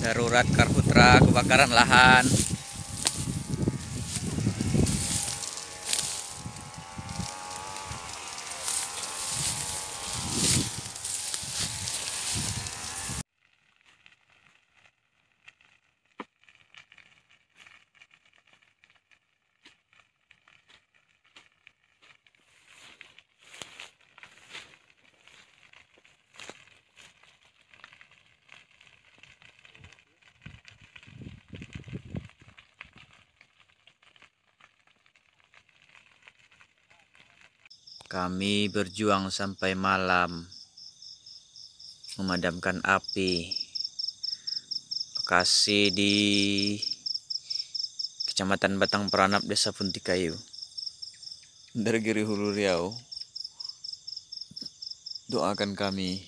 darurat karhutra kebakaran lahan Kami berjuang sampai malam memadamkan api. Lokasi di Kecamatan Batang Peranap Desa Puntikayu dari Giri Hulu Riau doakan kami